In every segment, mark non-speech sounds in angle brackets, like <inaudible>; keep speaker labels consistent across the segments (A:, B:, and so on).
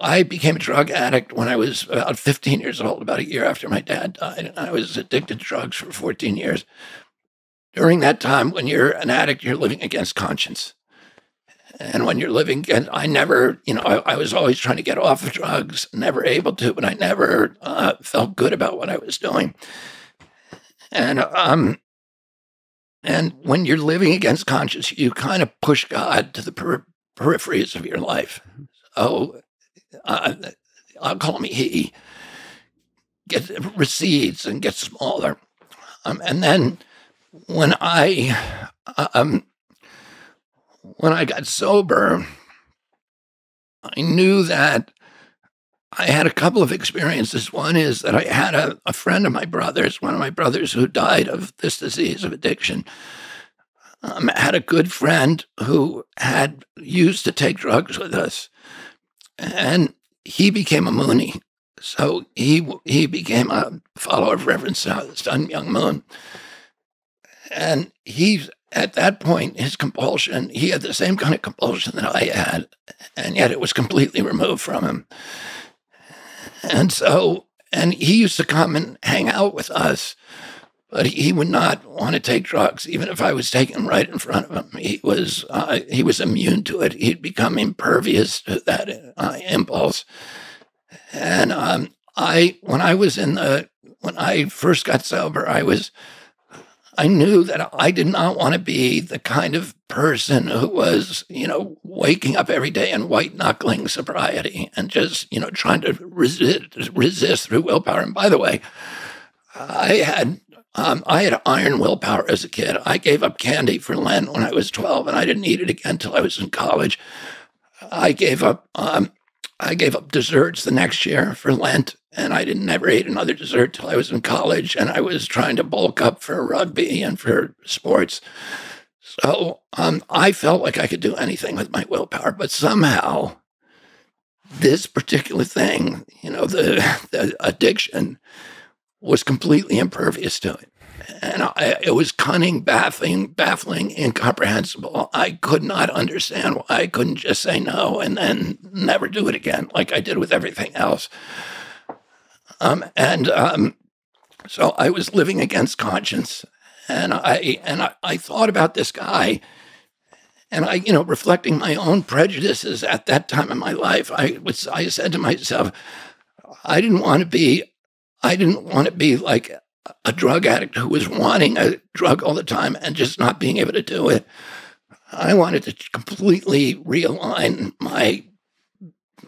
A: I became a drug addict when I was about 15 years old, about a year after my dad died. And I was addicted to drugs for 14 years. During that time, when you're an addict, you're living against conscience. And when you're living, and I never, you know, I, I, was always trying to get off of drugs, never able to, but I never uh, felt good about what I was doing. And um, and when you're living against conscience, you kind of push God to the per- peripheries of your life. So uh, I'll call me he, get recedes and gets smaller. Um, and then when I um, when I got sober, I knew that I had a couple of experiences. One is that I had a, a friend of my brother's, one of my brothers who died of this disease of addiction. Um, had a good friend who had used to take drugs with us, and he became a Moonie. So he he became a follower of Reverend Sun Myung Moon, and he at that point his compulsion he had the same kind of compulsion that I had, and yet it was completely removed from him. And so, and he used to come and hang out with us, but he would not want to take drugs, even if I was taking them right in front of him. He was uh, he was immune to it. He'd become impervious to that uh, impulse. And um, I, when I was in the, when I first got sober, I was I knew that I did not want to be the kind of person who was, you know, waking up every day and white knuckling sobriety and just, you know, trying to resist, resist through willpower. And by the way, I had um, I had iron willpower as a kid. I gave up candy for Lent when I was 12, and I didn't eat it again until I was in college. I gave up um, I gave up desserts the next year for Lent, and I didn't ever eat another dessert till I was in college, and I was trying to bulk up for rugby and for sports. So um, I felt like I could do anything with my willpower, but somehow this particular thing, you know, the, the addiction, was completely impervious to it and I, it was cunning, baffling, baffling, incomprehensible. I could not understand why I couldn't just say no and then never do it again, like I did with everything else. Um, and um, so I was living against conscience, and I and I, I thought about this guy, and I, you know, reflecting my own prejudices at that time in my life, I was I said to myself, I didn't want to be, I didn't want to be like a drug addict who was wanting a drug all the time and just not being able to do it. I wanted to completely realign my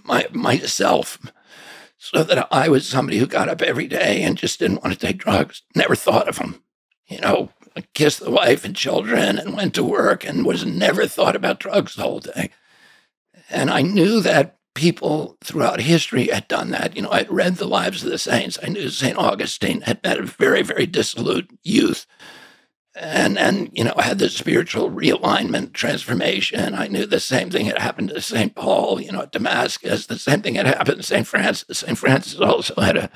A: my myself so that I was somebody who got up every day and just didn't want to take drugs. Never thought of them, you know. I Kissed the wife and children and went to work and was never thought about drugs the whole day. And I knew that people throughout history had done that. You know, I'd read the lives of the saints. I knew St. Augustine had had a very, very dissolute youth and, and, you know, had the spiritual realignment transformation. I knew the same thing had happened to St. Paul, you know, at Damascus. The same thing had happened to St. Francis. St. Francis also had a,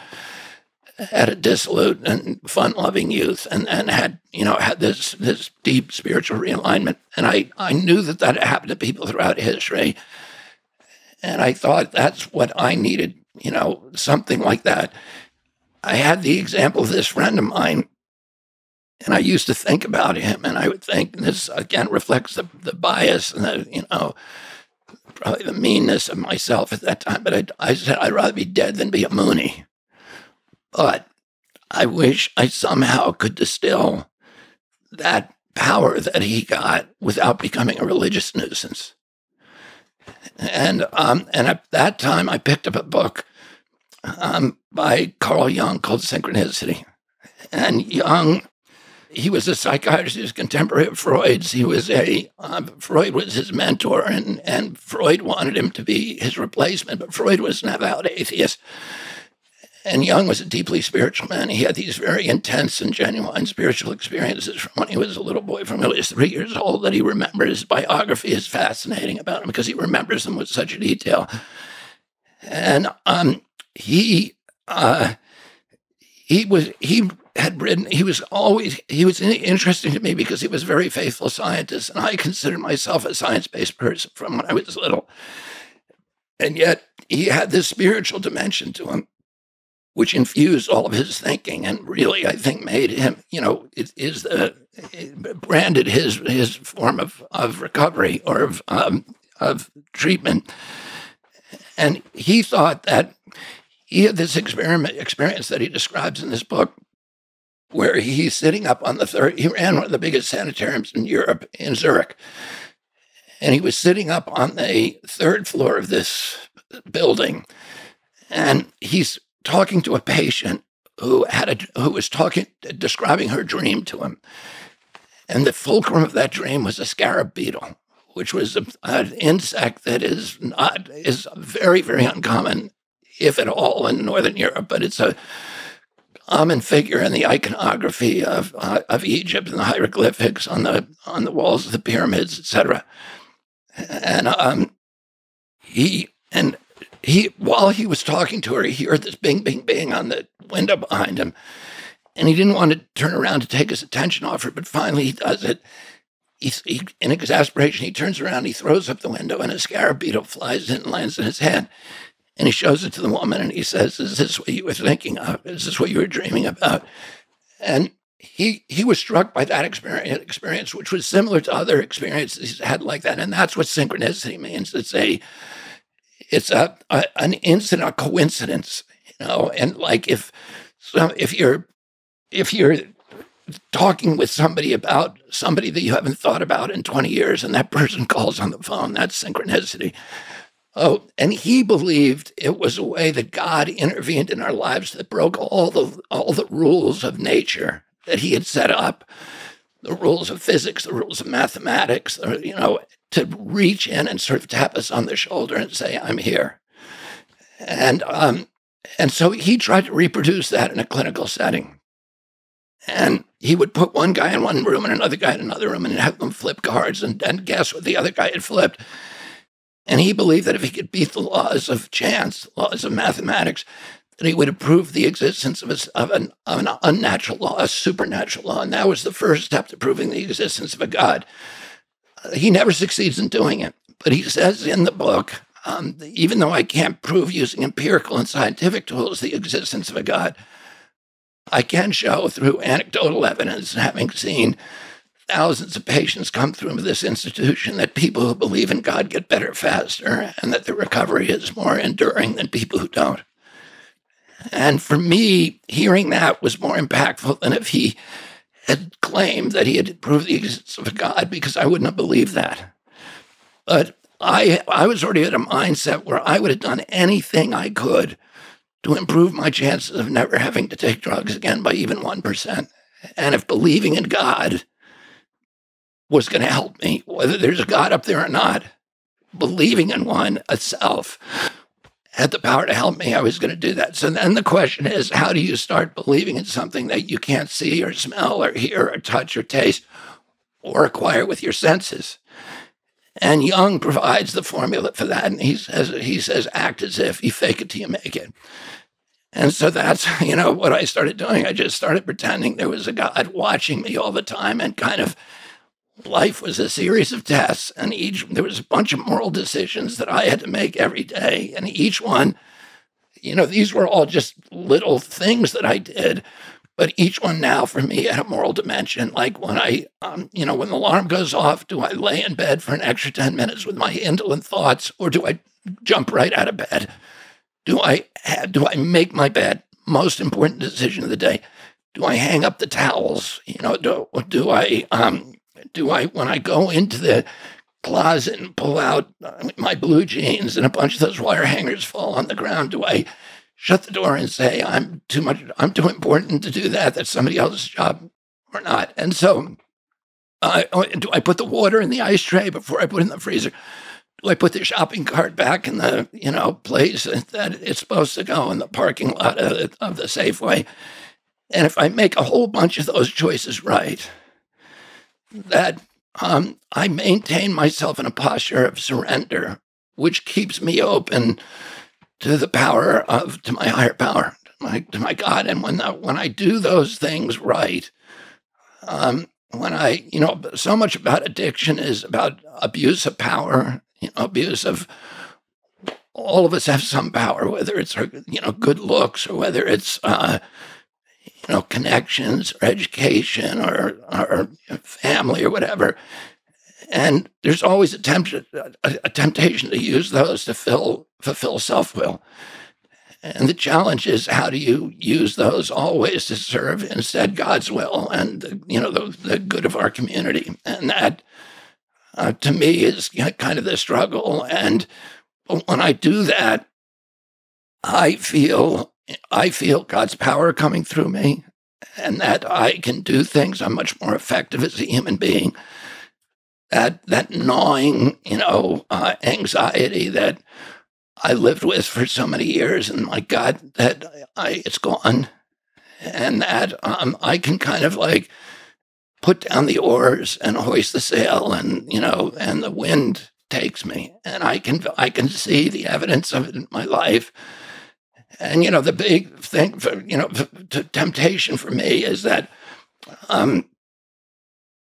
A: had a dissolute and fun-loving youth and, and had, you know, had this, this deep spiritual realignment. And I, I knew that that happened to people throughout history. And I thought that's what I needed, you know, something like that. I had the example of this friend of mine, and I used to think about him, and I would think this again reflects the, the bias and the, you know, probably the meanness of myself at that time. But I, I said I'd rather be dead than be a Moonie. But I wish I somehow could distill that power that he got without becoming a religious nuisance. And um, and at that time, I picked up a book um, by Carl Jung called Synchronicity. And Jung, he was a psychiatrist, he was contemporary of Freud's. He was a uh, Freud was his mentor, and and Freud wanted him to be his replacement, but Freud was an avowed atheist. And Jung was a deeply spiritual man. He had these very intense and genuine spiritual experiences from when he was a little boy, from when he was three years old, that he remembers. His biography is fascinating about him because he remembers them with such detail. And um, he uh, he was he had written. He was always he was interesting to me because he was a very faithful scientist, and I considered myself a science based person from when I was little. And yet he had this spiritual dimension to him, which infused all of his thinking and really, I think, made him, you know, it is the branded his his form of, of recovery or of um, of treatment. And he thought that he had this experiment experience that he describes in this book where he's sitting up on the third he ran one of the biggest sanitariums in Europe in Zurich. And he was sitting up on the third floor of this building and he's talking to a patient who had a, who was talking describing her dream to him. And the fulcrum of that dream was a scarab beetle which was a, an insect that is not is very very uncommon if at all in northern europe but it's a common figure in the iconography of uh, of egypt and the hieroglyphics on the on the walls of the pyramids etc and um he and he while he was talking to her he heard this bing bing bing on the window behind him and he didn't want to turn around to take his attention off her but finally he does it he, he, in exasperation, he turns around, he throws up the window, and a scarab beetle flies in and lands in his hand. And he shows it to the woman and he says, Is this what you were thinking of? Is this what you were dreaming about? And he he was struck by that experience, experience, which was similar to other experiences he's had like that. And that's what synchronicity means. It's a it's a, a an incident, a coincidence, you know. And like if so if you're if you're talking with somebody about somebody that you haven't thought about in 20 years and that person <laughs> calls on the phone. That's synchronicity. Oh, and he believed it was a way that God intervened in our lives that broke all the all the rules of nature that he had set up, the rules of physics, the rules of mathematics, you know, to reach in and sort of tap us on the shoulder and say, "I'm here." And um, and so he tried to reproduce that in a clinical setting. And he would put one guy in one room and another guy in another room and have them flip cards and, guess what the other guy had flipped. And he believed that if he could beat the laws of chance, laws of mathematics, that he would approve the existence of, a, of, an, of an unnatural law, a supernatural law. And that was the first step to proving the existence of a God. He never succeeds in doing it. But he says in the book, um, even though I can't prove using empirical and scientific tools the existence of a God, I can show through anecdotal evidence, having seen thousands of patients come through this institution, that people who believe in God get better faster and that the recovery is more enduring than people who don't. And for me, hearing that was more impactful than if he had claimed that he had proved the existence of a God, because I wouldn't have believed that. But I, I was already at a mindset where I would have done anything I could to improve my chances of never having to take drugs again by even 1%. And if believing in God was going to help me, whether there's a God up there or not, believing in one itself had the power to help me, I was going to do that. So then the question is how do you start believing in something that you can't see or smell or hear or touch or taste or acquire with your senses? And Jung provides the formula for that. And he says, he says, act as if you fake it till you make it. And so that's, <laughs> you know, what I started doing. I just started pretending there was a God watching me all the time and kind of life was a series of tests and each there was a bunch of moral decisions that I had to make every day and each one you know these were all just little things that I did but each one now for me had a moral dimension like when I um, you know when the alarm goes off do I lay in bed for an extra 10 minutes with my indolent thoughts or do I jump right out of bed do I do I make my bed? Most important decision of the day. Do I hang up the towels? You know, do do I um do I when I go into the closet and pull out my blue jeans and a bunch of those wire hangers fall on the ground? Do I shut the door and say I'm too much? I'm too important to do that. That's somebody else's job or not? And so, uh, do I put the water in the ice tray before I put it in the freezer? Do I put the shopping cart back in the you know place that it's supposed to go in the parking lot of, of the Safeway. And if I make a whole bunch of those choices right, that um, I maintain myself in a posture of surrender, which keeps me open to the power of to my higher power, to my to my God. And when when I do those things right, um, when I you know so much about addiction is about abuse of power you know, abuse of all of us have some power, whether it's our, you know good looks or whether it's uh, you know connections or education or or family or whatever. And there's always a, tempt- a, temptation to use those to fill, fulfill self will. And the challenge is how do you use those always to serve instead God's will and you know the, the good of our community, and that uh, to me is kind of the struggle. And when I do that, I feel I feel God's power coming through me, and that I can do things. I'm much more effective as a human being. That that gnawing, you know, uh, anxiety that I lived with for so many years, and my God, that I it's gone, and that um, I can kind of like put down the oars and hoist the sail, and you know, and the wind takes me, and I can I can see the evidence of it in my life. And you know, the big thing for you know, the temptation for me is that um,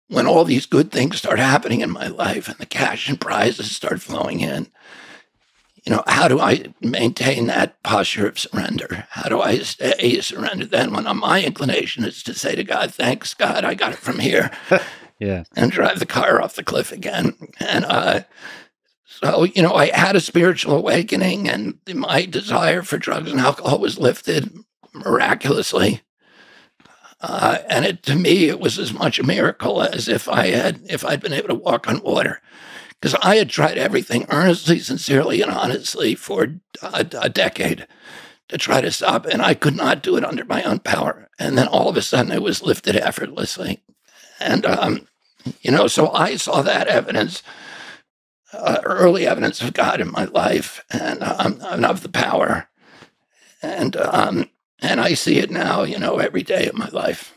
A: when all these good things start happening in my life and the cash and prizes start flowing in, you know, how do I maintain that posture of surrender? How do I stay surrendered then when my inclination is to say to God, thanks God, I got it from here. <laughs>
B: yeah.
A: And drive the car off the cliff again. And uh, so, you know, I had a spiritual awakening and my desire for drugs and alcohol was lifted miraculously. Uh, and it, to me, it was as much a miracle as if I had, if I'd been able to walk on water because I had tried everything earnestly, sincerely, and honestly for a, a, decade to try to stop, and I could not do it under my own power. And then all of a sudden, it was lifted effortlessly, and um, you know, so I saw that evidence, uh, early evidence of God in my life, and um, and of the power, and um, and I see it now, you know, every day of my life.